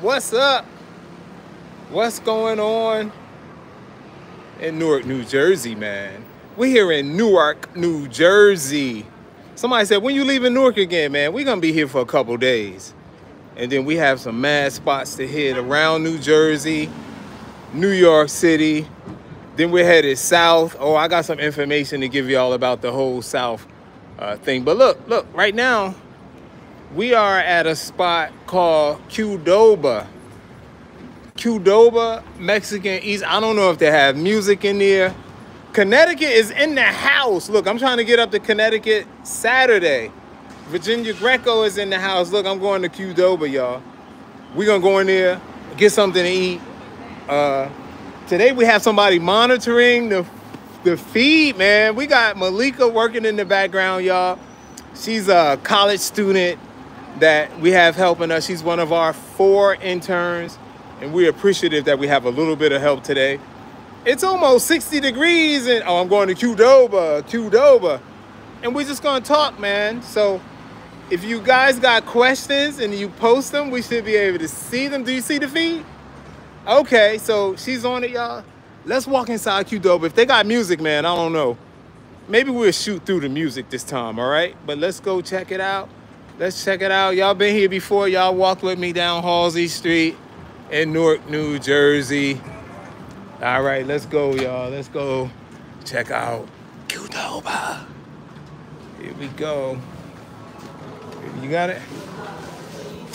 What's up? What's going on in Newark, New Jersey, man? We're here in Newark, New Jersey. Somebody said, when you leaving Newark again, man? We're gonna be here for a couple days. And then we have some mad spots to hit around New Jersey, New York City. Then we're headed south. Oh, I got some information to give y'all about the whole south uh, thing. But look, look, right now, we are at a spot called Qdoba. Qdoba Mexican Eats. I don't know if they have music in there. Connecticut is in the house. Look, I'm trying to get up to Connecticut Saturday. Virginia Greco is in the house. Look, I'm going to Qdoba, y'all. We're gonna go in there, get something to eat. Uh, today we have somebody monitoring the the feed, man. We got Malika working in the background, y'all. She's a college student that we have helping us. She's one of our four interns, and we're appreciative that we have a little bit of help today. It's almost 60 degrees, and oh, I'm going to Qdoba, Qdoba. And we're just gonna talk, man. So if you guys got questions and you post them, we should be able to see them. Do you see the feed? Okay, so she's on it, y'all. Let's walk inside Qdoba. If they got music, man, I don't know. Maybe we'll shoot through the music this time, all right? But let's go check it out. Let's check it out. Y'all been here before. Y'all walked with me down Halsey Street in Newark, New Jersey. All right, let's go, y'all. Let's go check out Qdoba. Here we go. You got it?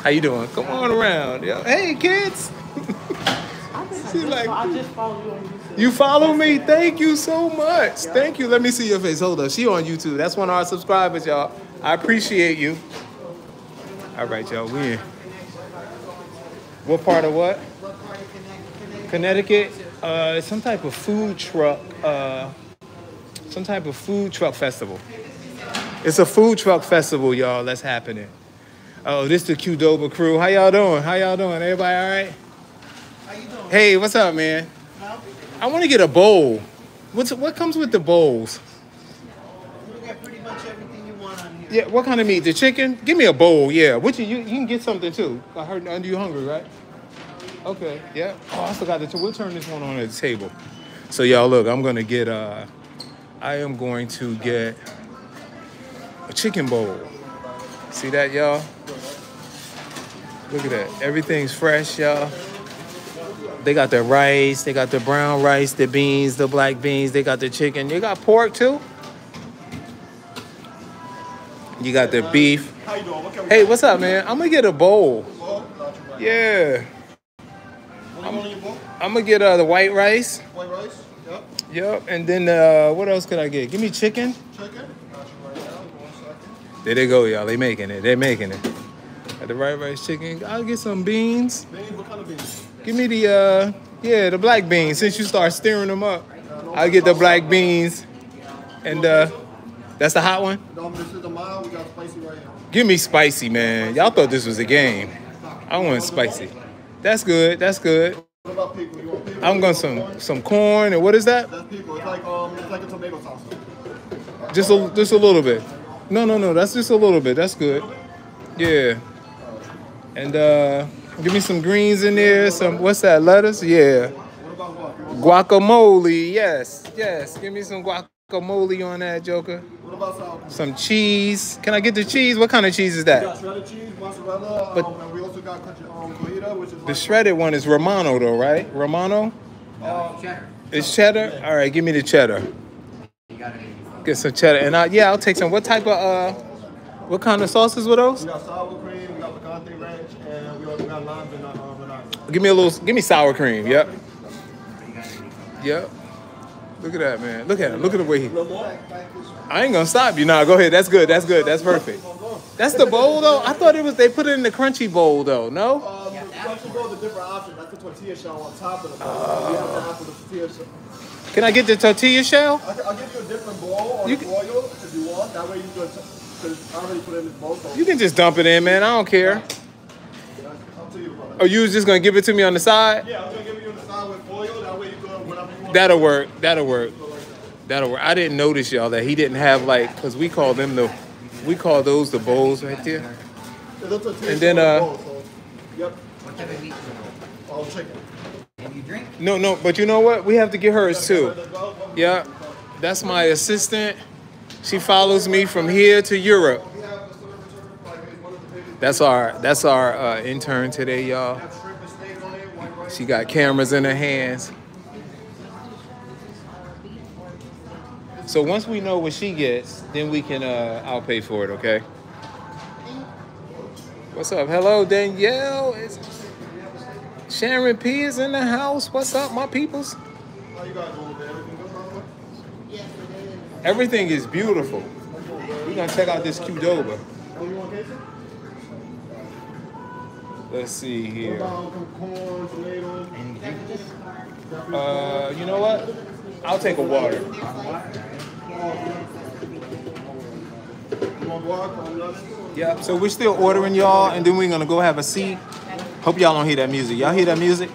How you doing? Come on around. Yo. Hey, kids. She's like, I just follow you on YouTube. you follow me? Thank you so much. Thank you. Let me see your face. Hold up. She on YouTube. That's one of our subscribers, y'all. I appreciate you. All right, y'all. We in. What part of what? Connecticut. Uh, some type of food truck. Uh, some type of food truck festival. It's a food truck festival, y'all. That's happening. Oh, this is the Qdoba crew. How y'all doing? How y'all doing? Everybody all right? How you doing? Hey, what's up, man? I want to get a bowl. What's what comes with the bowls? You got pretty much everything you want on here. Yeah, what kind of meat? The chicken? Give me a bowl. Yeah. What you you, can get something too. I heard under you hungry, right? Okay. Yeah. Oh, I forgot to. We'll turn this one on at the table. So y'all look, I'm gonna get uh, I am going to get a chicken bowl. See that, y'all? Look at that. Everything's fresh, y'all. They got the rice, they got the brown rice, the beans, the black beans, they got the chicken. You got pork too? You got the beef. How you doing? What can we Hey, what's up, man? I'm gonna get a bowl. Got you right. Yeah. What do you want in your bowl? I'm gonna get uh, the white rice. White rice? Yep. Yep. And then uh, what else could I get? Give me chicken. Chicken? Got you right now. One second. There they go, y'all. They making it. They making it. Got the white rice chicken. I'll get some beans. Beans? What kind of beans? Give me the uh, yeah, the black beans. Since you start stirring them up, I'll get the black beans. And uh, that's the hot one. No, this is the mild. We got spicy right here. Give me spicy, man. Y'all thought this was a game. I want spicy. That's good. That's good. What about pickle? You want pickle? I'm going some some corn and what is that? That's pickle. It's like um, it's like a tomato sauce. Just a just a little bit. No, no, no. That's just a little bit. That's good. Yeah. And uh, give me some greens in there. Some what's that? Lettuce? Yeah. What about what? You want, Guacamole. Yes. Yes. Give me some guacamole on that, Joker. what about sour? Some cheese. Can I get the cheese? What kind of cheese is We got that? shredded cheese, mozzarella, But- um, and we also got country, um, cojita, which is The like, shredded one is Romano though, right? Romano? It's cheddar? All right, give me the cheddar. Get some cheddar. And I, yeah, I'll take some. What type of, uh, what kind of sauces were those? We got sour cream, we got picante ranch, and we also got limes and uh, Give me a little, give me sour cream. Yep. Yep. Look at that, man. Look at him. Look at the way he. I ain't gonna stop you. Nah, go ahead. That's good. That's good. That's perfect. That's the bowl though. I thought it was they put it in the crunchy bowl though. No. Um, the crunchy bowl is a different option. That's the tortilla shell on top of the bowl. we have to have the tortilla shell. Can I get the tortilla shell? I'll give you a different bowl or You can- foil if you want. That way you can, because I already put it in this bowl. So You can just dump it in, man. I don't care. I'll tell you about it. Oh, you was just gonna give it to me on the side? Yeah, I'm gonna give you the side with foil. That way you can whatever you want. That'll work. That'll work. That'll work. I didn't notice y'all that he didn't have like, cause we call them the, we call those the bowls right there. It's a tortilla And then, uh, bowl, so, yep. What type of meat do you want? All chicken. And you drink? No, no, but you know what? We have to get hers too. Yeah, that's my assistant. She follows me from here to Europe. That's our that's our uh, intern today, y'all. She got cameras in her hands. So once we know what she gets, then we can uh, I'll pay for it, okay? What's up? Hello, Danielle. It's Sharon P is in the house. What's up, my peoples? How you guys doing? Everything good? Everything is beautiful. We're gonna check out this Qdoba. Let's see here. Uh, you know what? I'll take a water. Yeah. So we're still ordering y'all, and then we're gonna go have a seat. Hope y'all don't hear that music. Y'all hear that music?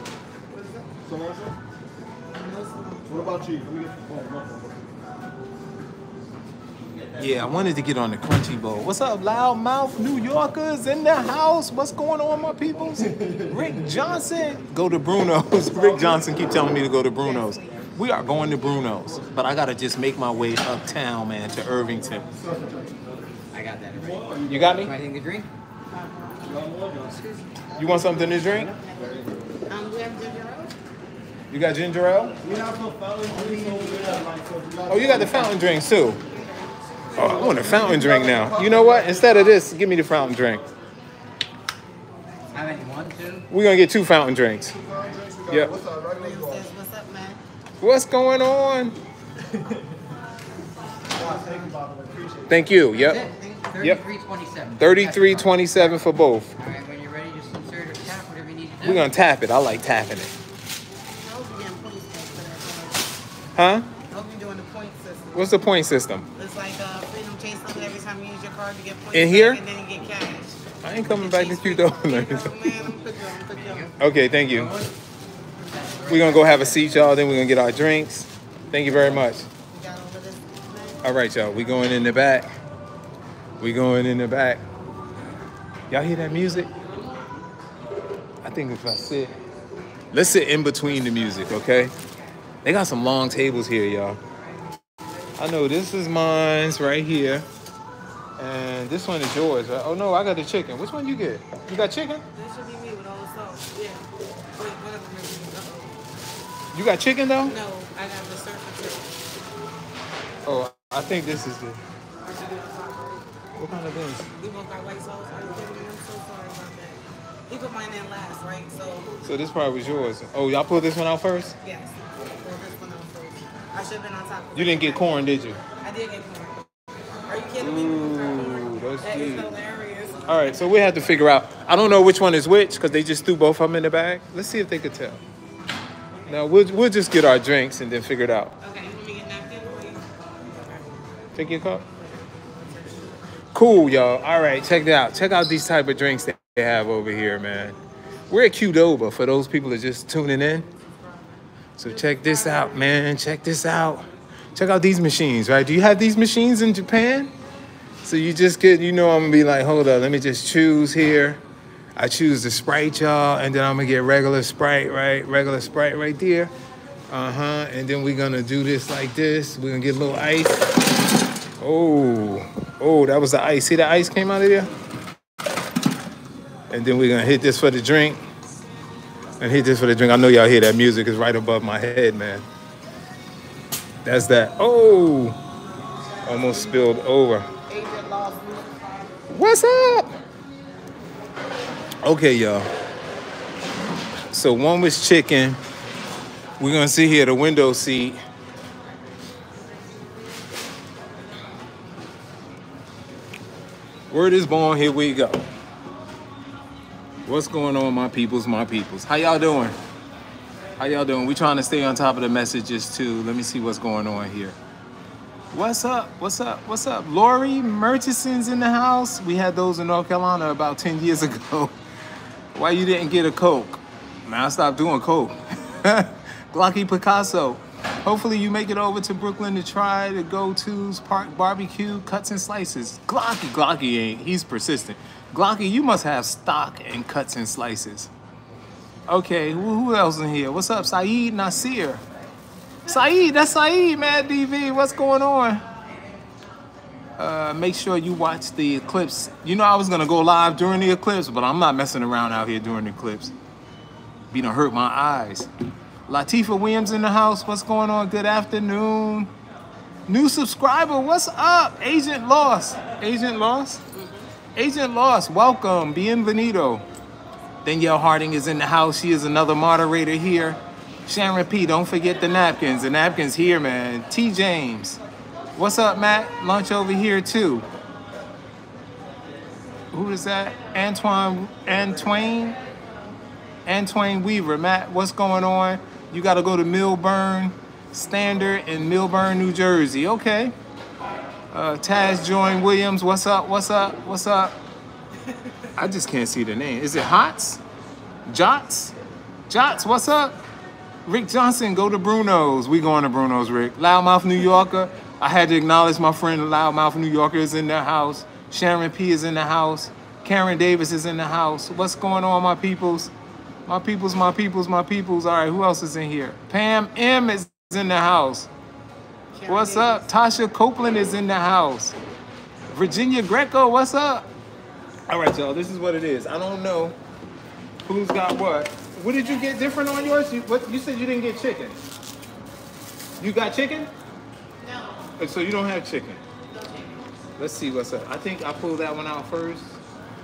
Yeah, I wanted to get on the Crunchy Bowl. What's up, loudmouth New Yorkers in the house? What's going on, my peoples? Rick Johnson, go to Bruno's. Rick Johnson keep telling me to go to Bruno's. We are going to Bruno's, but I gotta just make my way uptown, man, to Irvington. I got that already. You got me? Anything to drink? You want something to drink? Um, we have ginger ale. You got ginger ale? We have some fountain drinks over there. Like, so if you guys Oh, you got the fountain drinks too. Oh, I want a fountain drink now. You know what? Instead of this, give me the fountain drink. How many? One. We're gonna get two fountain drinks. fountain drinks, we got Yep. what's that, regular William or- says, what's up, man? What's going on? Thank you, by the way. Appreciate it. Thank you. Yep. Yep. Thirty-three twenty-seven. Thirty-three twenty-seven for both. All right, when you're ready, just insert or tap whatever you need to do. We're gonna tap it. I like tapping it. I hope you're getting points for that. Huh? I hope you're doing the point system. What's the point system? It's like uh, Freedom Chase something every time you use your card to get points. In here? And then you get cash. I ain't coming back to you Dollars. go, man. I'm gonna put you on, I'm gonna put you on. Okay, thank you. We're gonna go have a seat, y'all. Then we're gonna get our drinks. Thank you very much. All right, y'all. We going in the back. We going in the back. Y'all hear that music? I think if I sit, let's sit in between the music, okay? They got some long tables here, y'all. I know this is mine's right here, and this one is yours. Right? Oh no, I got the chicken. Which one you get? You got chicken? You got chicken though? No, I got the surf Oh, I think this is the. What kind of things? We both got white sauce. I'm so sorry about that. He put mine in last, right? So, So this part was yours. Oh, y'all pulled this one out first? yes. Well, this one out first. I should have been on top of You didn't get corn, did you? I did get corn. Are you kidding me? Ooh, that's That is deep. hilarious. All right, so we have to figure out. I don't know which one is which because they just threw both of them in the bag. Let's see if they could tell. Now we'll we'll just get our drinks and then figure it out. Okay, let me get napkin, please. Take your cup. Cool, y'all. All right, check it out. Check out these type of drinks that they have over here, man. We're at Qdoba for those people that are just tuning in. So check this out, man. Check this out. Check out these machines, right? Do you have these machines in Japan? So you just get, you know, I'm gonna be like, hold up, let me just choose here. I choose the Sprite, y'all, and then I'm gonna get regular Sprite, right? Regular Sprite right there. Uh huh. And then we're gonna do this like this. We're gonna get a little ice. Oh, oh, that was the ice. See the ice came out of there? And then we're gonna hit this for the drink. And hit this for the drink. I know y'all hear that music is right above my head, man. That's that. Oh, almost spilled over. What's up? Okay, y'all. So one was chicken. We're gonna sit here the window seat. Word is born, here we go. What's going on, my peoples, my peoples? How y'all doing? How y'all doing? We trying to stay on top of the messages too. Let me see what's going on here. What's up? What's up? What's up? Lori Murchison's in the house. We had those in North Carolina about 10 years ago. Why you didn't get a Coke? Man, I stopped doing Coke. Glocky Picasso. Hopefully you make it over to Brooklyn to try the go-tos, Park Barbecue, Cuts and Slices. Glocky, Glocky ain't, he's persistent. Glocky, you must have stock and Cuts and Slices. Okay, who, else in here? What's up, Saeed Nasir? Saeed, that's Saeed, man. DV, what's going on? Uh, make sure you watch the eclipse. You know I was gonna go live during the eclipse, but I'm not messing around out here during the eclipse. Be done hurt my eyes. Latifa Williams in the house. What's going on? Good afternoon. New subscriber, what's up? Agent Lost. Agent Lost? Agent Lost, welcome. Bienvenido. Danielle Harding is in the house. She is another moderator here. Sharon P, don't forget the napkins. The napkins here, man. T. James. What's up, Matt? Lunch over here, too. Who is that? Antoine, Antoine? Antoine Weaver. Matt, what's going on? You got to go to Millburn Standard in Millburn, New Jersey. Okay. Uh, Taz Join Williams, what's up? What's up? What's up? I just can't see the name. Is it Hots? Jots? Jots, what's up? Rick Johnson, go to Bruno's. We going to Bruno's, Rick. Loudmouth New Yorker. I had to acknowledge my friend Loudmouth New Yorker is in the house. Sharon P is in the house. Karen Davis is in the house. What's going on, my peoples? My peoples, my peoples, my peoples. All right, who else is in here? Pam M is in the house. What's up? Tasha Copeland is in the house. Virginia Greco, what's up? All right, y'all, this is what it is. I don't know who's got what. What did you get different on yours? You, what, you said you didn't get chicken. You got chicken? No. So you don't have chicken. Let's see what's up. I think I pulled that one out first.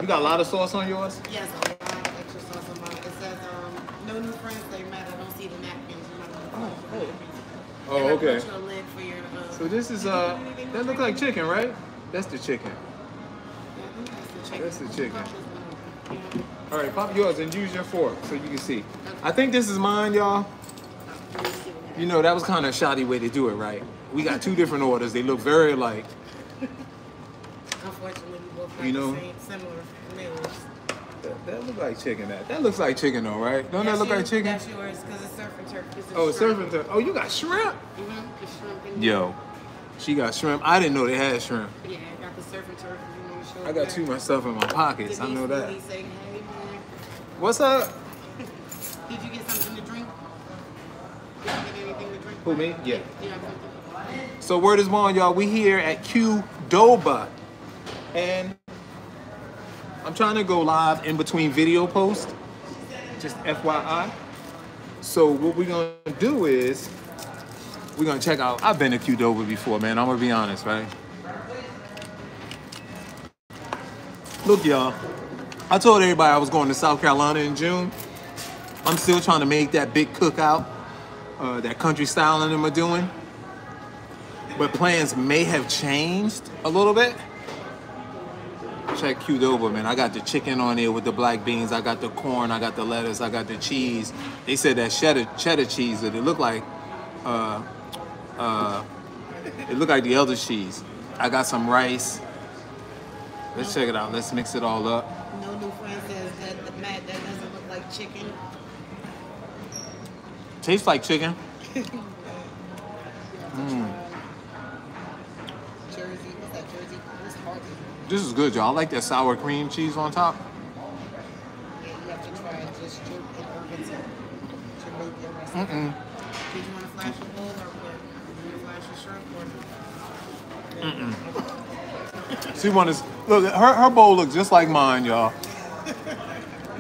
You got a lot of sauce on yours? Yes, I have extra sauce on mine. It says, um, no new friends, they matter. Don't see the napkins. You might want to Oh, And oh okay. put you lid for your, uh, So this is uh, that look like chicken, right? That's the chicken. yeah, that's the chicken. That's the chicken. Pop this one. Yeah. All right, pop yours and use your fork so you can see. I think this is mine, y'all. Let me see what You know, that was kind of a shoddy way to do it, right? We got two different orders. They look very alike. Unfortunately, we both You have know- the same, similar meals. That, that look like chicken. That that looks like chicken, though, right? Don't that That's look like chicken? That's yours, because it's surf and turf. Oh, shrimp. surfing. Tur- oh, you got shrimp? Mm-hmm, the shrimp in Yo, she got shrimp. I didn't know they had shrimp. Yeah, I got the surf and turf. If you want to show I got two myself in my pockets. I know that. Denise saying, hey, man, What's up? did you get something to drink? Did you get anything to drink? Who, me? Yeah. You have something? So word is born, y'all. We here at Qdoba, and I'm trying to go live in between video posts. Just FYI. So what we're gonna do is we're gonna check out. I've been to Qdoba before, man. I'm gonna be honest, right? Look, y'all. I told everybody I was going to South Carolina in June. I'm still trying to make that big cookout, uh, that country styling them are doing but plans may have changed a little bit. Check Qdoba, man. I got the chicken on there with the black beans. I got the corn. I got the lettuce. I got the cheese. They said that cheddar cheddar cheese that it looked like, uh, uh, it looked like the other cheese. I got some rice. Let's check it out. Let's mix it all up. No new friend says that the Matt that doesn't look like chicken. Tastes like chicken. Jersey, what's that Jersey? What's Harvey? This is good, y'all. I like that sour cream cheese on top. Did you want to flash bowl or what? Did you want to flash a shrimp or? She wanted look. Her her bowl looks just like mine, y'all.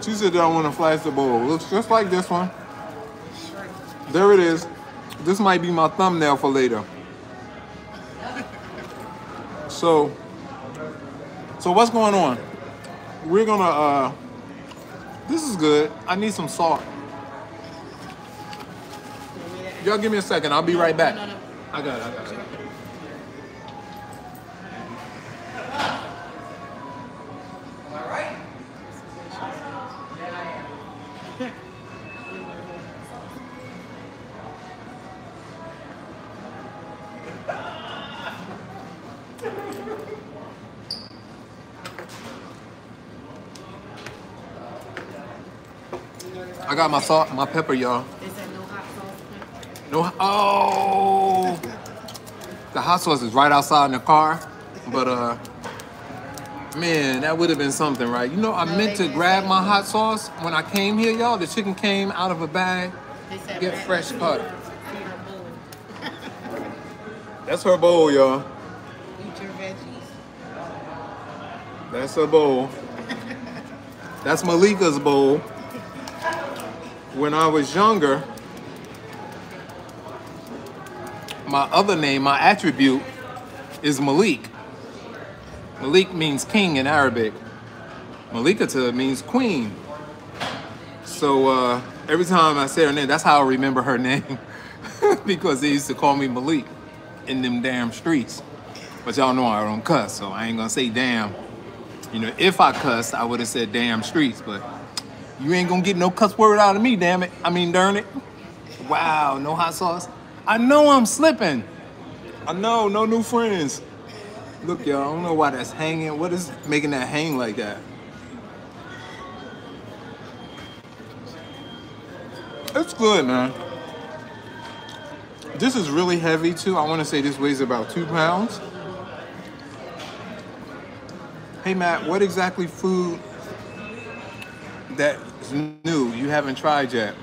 She said, that "I want to flash the bowl." Looks just like this one. There it is. This might be my thumbnail for later. So, so what's going on? We're gonna. uh This is good. I need some salt. Y'all give me a second. I'll be right back. I got it. I got it. Got my salt, my pepper, y'all. They said no hot sauce. No, oh, the hot sauce is right outside in the car, but uh, Man, that would have been something, right? You know, I No, meant to grab my hot sauce when I came here, y'all. The chicken came out of a bag. Get fresh cut. her- feed her bowl. That's her bowl, y'all. Eat your veggies. That's her bowl. That's Malika's bowl. When I was younger, my other name, my attribute, is Malik. Malik means king in Arabic. Malikata means queen. So uh, every time I say her name, that's how I remember her name. because they used to call me Malik in them damn streets. But y'all know I don't cuss, so I ain't gonna say damn. You know, if I cussed, I would have said damn streets, but you ain't gonna get no cuss word out of me, damn it. I mean, darn it. Wow, no hot sauce. I know I'm slipping. I know, no new friends. Look, y'all, I don't know why that's hanging. What is making that hang like that? It's good, man. This is really heavy too. I want to say this weighs about two pounds. Hey Matt, what exactly food that's new you haven't tried yet?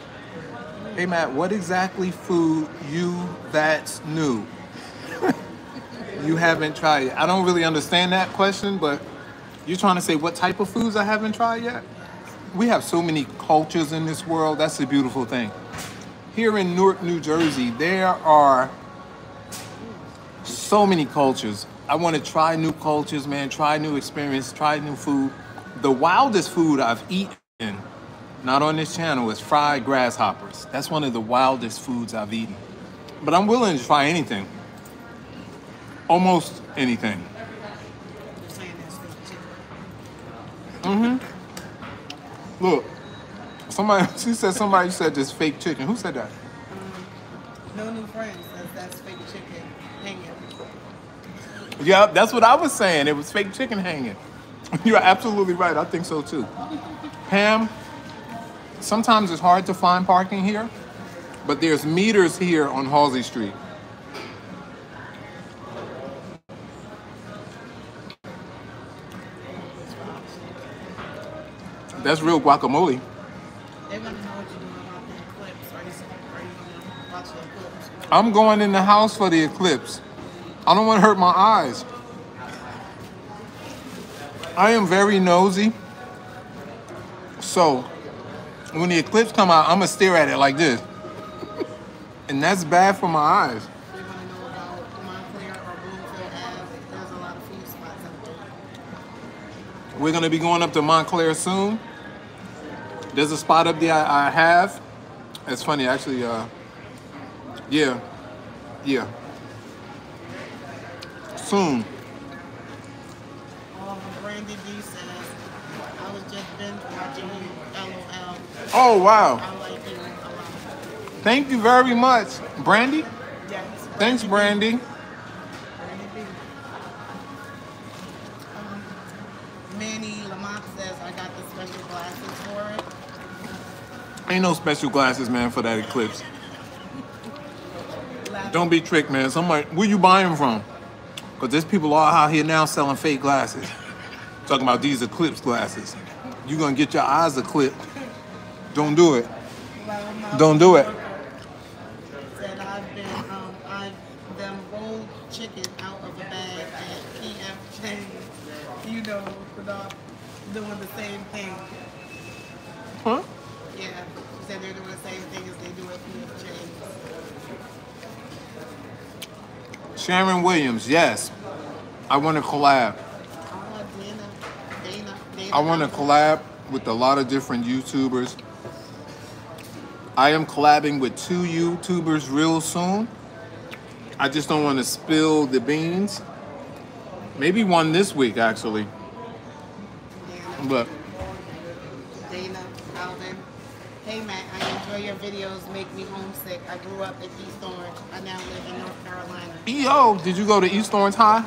Hey Matt, what exactly food you that's new you haven't tried yet? I don't really understand that question, but you're trying to say what type of foods I haven't tried yet? We have so many cultures in this world. That's the beautiful thing. Here in Newark, New Jersey, there are so many cultures. I want to try new cultures, man. Try new experience. Try new food. The wildest food I've eaten, not on this channel, is fried grasshoppers. That's one of the wildest foods I've eaten. But I'm willing to try anything. Almost anything. You're saying that's fake chicken. Look, somebody. She said somebody said this fake chicken. Who said that? Mm-hmm. No new friends. That's, that's fake chicken hanging. Yeah, that's what I was saying. It was fake chicken hanging. You're absolutely right. I think so too. Pam, sometimes it's hard to find parking here, but there's meters here on Halsey Street. That's real guacamole. They're gonna know what you're doing about the eclipse. Are you, are you gonna watch the eclipse? I'm going in the house for the eclipse. I don't want to hurt my eyes. I am very nosy. So when the eclipse come out, I'm gonna stare at it like this. And that's bad for my eyes. We're gonna be going up to Montclair soon. There's a spot up there I, I have. It's funny, actually. Uh, yeah, yeah. Soon. Um, Brandy D says, I was just binge watching you, LOL. Oh wow! I like you a lot. Thank you very much, Brandy. Yes. Thanks, Brandy. Brandy Um, Manny Lamont says, I got the special glasses for it. Ain't no special glasses, man, for that eclipse. Don't be tricked, man. Somebody, where you buying them from? Because there's people all out here now selling fake glasses. Talking about these eclipse glasses. you going to get your eyes eclipsed. Don't do it. Well, Don't do it. Said I've been, um, I them rolled chicken out of a bag at PF Chang's. You know, without doing the same thing. Huh? Yeah, said they're doing the same thing as they do at PF Chang's. Sharon Williams, yes. I want to collab. I want to collab with a lot of different YouTubers. I am collabing with two YouTubers real soon. I just don't want to spill the beans. Maybe one this week, actually. But Dana, Alvin. Hey Matt, I enjoy your videos. Make me homesick. I grew up in East Orange. I now live in North Carolina. Yo, did you go to East Orange High?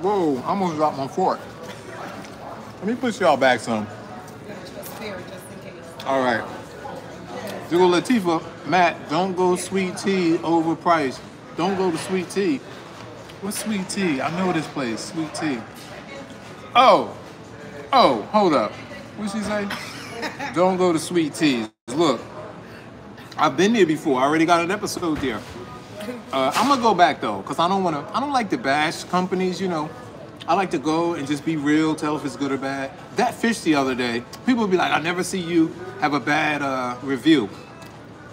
Whoa, I almost dropped my fork. Let me push y'all back some. Spirit, just in case. All right. Dual Latifa, Matt, don't go sweet tea overpriced. Don't go to sweet tea. What's sweet tea? I know this place, sweet tea. Oh, oh, hold up. What she say? Don't go to Sweet Teas. Look, I've been there before. I already got an episode there. Uh, I'm gonna go back though, cause I don't wanna. I don't like to bash companies. You know, I like to go and just be real, tell if it's good or bad. That fish the other day, people would be like, "I never see you have a bad uh, review."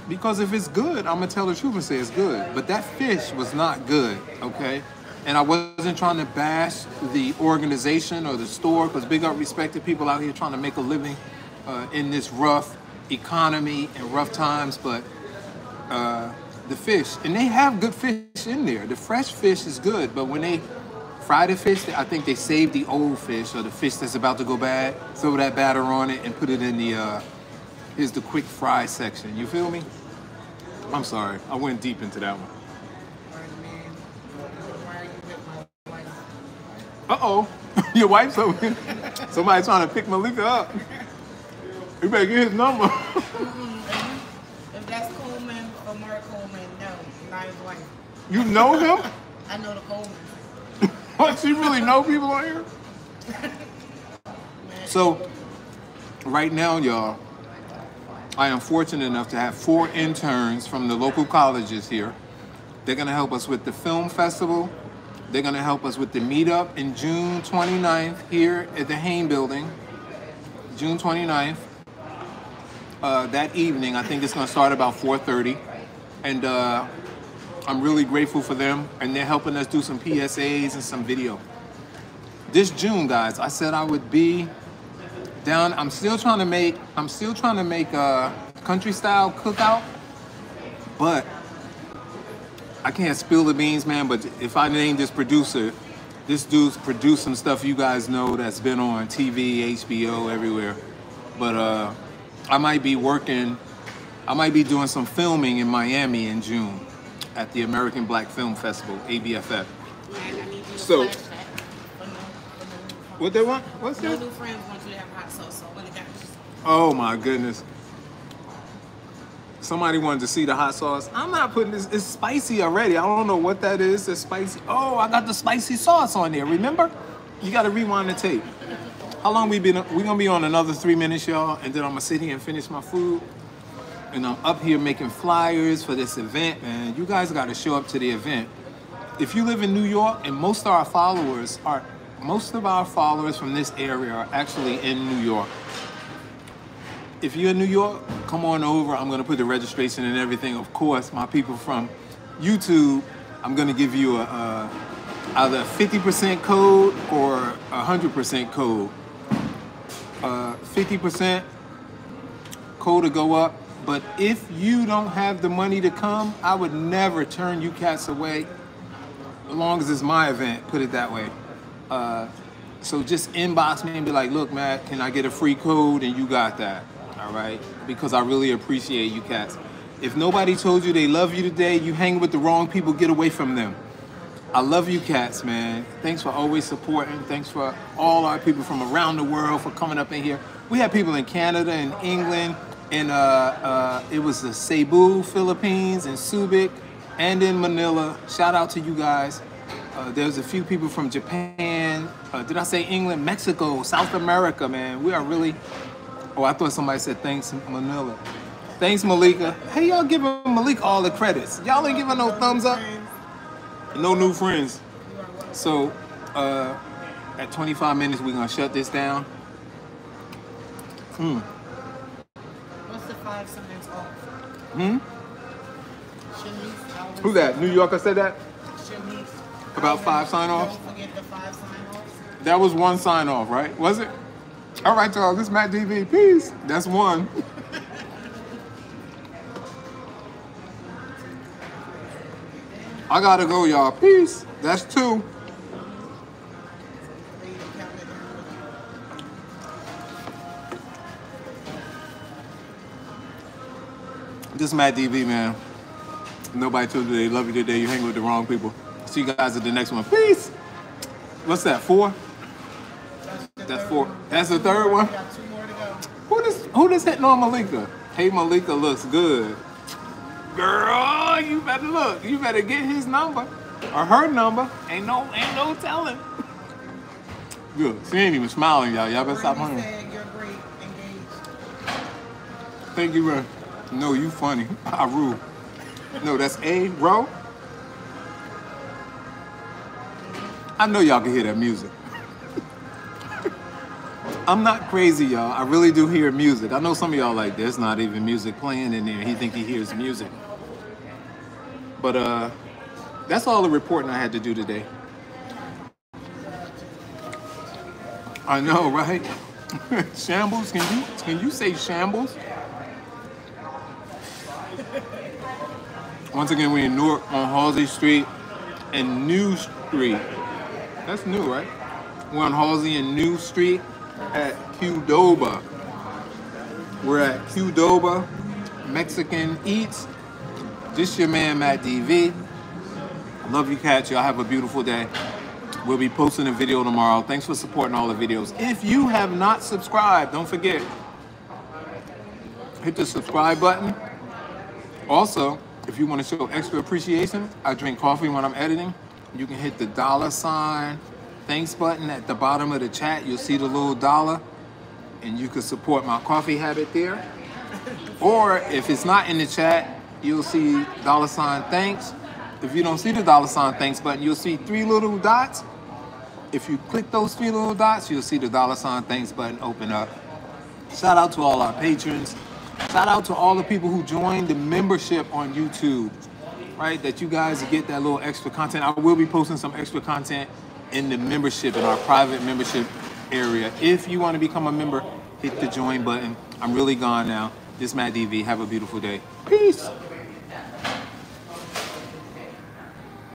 Because if it's good, I'm gonna tell the truth and say it's good. But that fish was not good, okay? And I wasn't trying to bash the organization or the store, because big up respected people out here trying to make a living uh, in this rough economy and rough times. But uh, the fish, and they have good fish in there. The fresh fish is good, but when they fry the fish, I think they save the old fish or the fish that's about to go bad, throw that batter on it, and put it in the. Uh, here's the quick fry section. You feel me? I'm sorry, I went deep into that one. Why are you with? Uh oh, your wife's over here. Somebody trying to pick Malika up. You better get his number. If that's Coleman or Mark Coleman, no, not his wife. You know him? I know the Coleman. What? She really know people on here? So, right now, y'all, I am fortunate enough to have four interns from the local colleges here. They're gonna help us with the film festival. They're gonna help us with the meetup in June 29th here at the Hahne Building. June 29th. Uh, that evening, I think it's gonna start about 4:30, and uh, I'm really grateful for them, and they're helping us do some PSAs and some video. This June, guys, I said I would be down. I'm still trying to make. I'm still trying to make a country style cookout, but I can't spill the beans, man. But if I name this producer, this dude's produced some stuff you guys know that's been on TV, HBO, everywhere. But uh, I might be working. I might be doing some filming in Miami in June at the American Black Film Festival, ABFF. And I need you to So- flash that for no, for no new friends. What they want? What's No this? new friends want you to have hot sauce, so it got Oh my goodness. Somebody wanted to see the hot sauce. I'm not putting this. It's spicy already. I don't know what that is. It's spicy. Oh, I got the spicy sauce on there. Remember? You got to rewind the tape. How long we been? We gonna be on another three minutes, y'all, and then I'm gonna sit here and finish my food. And I'm up here making flyers for this event, man. You guys got to show up to the event. If you live in New York, and most of our followers are, most of our followers from this area are actually in New York if you're in New York, come on over. I'm gonna put the registration and everything. Of course, my people from YouTube, I'm gonna give you a, a either a 50% code or a 100% code. Uh, 50% code to go up. But if you don't have the money to come, I would never turn you cats away. As long as it's my event, put it that way. Uh, so just inbox me and be like, look, Matt, can I get a free code? And you got that. All right? Because I really appreciate you cats. If nobody told you they love you today, you hang with the wrong people, get away from them. I love you cats, man. Thanks for always supporting. Thanks for all our people from around the world for coming up in here. We have people in Canada and England, and uh, uh, it was the Cebu, Philippines, and Subic, and in Manila. Shout out to you guys. Uh, there's a few people from Japan. Uh, did I say England? Mexico, South America, man. We are really. Oh, I thought somebody said thanks, Manila. Thanks, Malika. Hey, y'all giving Malika all the credits. Y'all ain't giving no thumbs up. No new friends. So, uh, at 25 minutes, we're gonna shut this down. What's Hmm? Who that? New Yorker said that? About five five sign-offs. That was one sign off, right? Was it? All right, y'all. This is Matt DV. Peace. That's one. I gotta go, y'all. Peace. That's two. This is Matt DV, man. Nobody told you they love you today. You hang with the wrong people. See you guys at the next one. Peace. What's that? Four? That's four. one. That's the third one. We got two more to go. Who does Who this hitting on Malika? Hey, Malika looks good. Girl, you better look. You better get his number or her number. Ain't no, ain't no telling. Good. She ain't even smiling, y'all. Y'all better stop hungry. said you're great, engaged. Thank you, bro. No, you funny. I rule. No, that's A, bro. I know y'all can hear that music. I'm not crazy, y'all. I really do hear music. I know some of y'all like there's not even music playing in there. He think he hears music. But uh that's all the reporting I had to do today. I know, right? shambles? Can you can you say shambles? Once again, we're in Newark on Halsey Street and New Street. That's new, right? We're on Halsey and New Street at Qdoba. We're at Qdoba Mexican Eats. This your man Matt DV. Love you, cats. Y'all have a beautiful day. We'll be posting a video tomorrow. Thanks for supporting all the videos. If you have not subscribed, don't forget, hit the subscribe button. Also, if you want to show extra appreciation, I drink coffee when I'm editing. You can hit the dollar sign thanks button at the bottom of the chat. You'll see the little dollar, and you can support my coffee habit there. Or if it's not in the chat, you'll see dollar sign thanks. If you don't see the dollar sign thanks button, you'll see three little dots. If you click those three little dots, you'll see the dollar sign thanks button open up. Shout out to all our patrons. Shout out to all the people who joined the membership on YouTube, right? That you guys get that little extra content. I will be posting some extra content in the membership, in our private membership area. If you want to become a member, hit the join button. I'm really gone now. This is Matt DV. Have a beautiful day. Peace.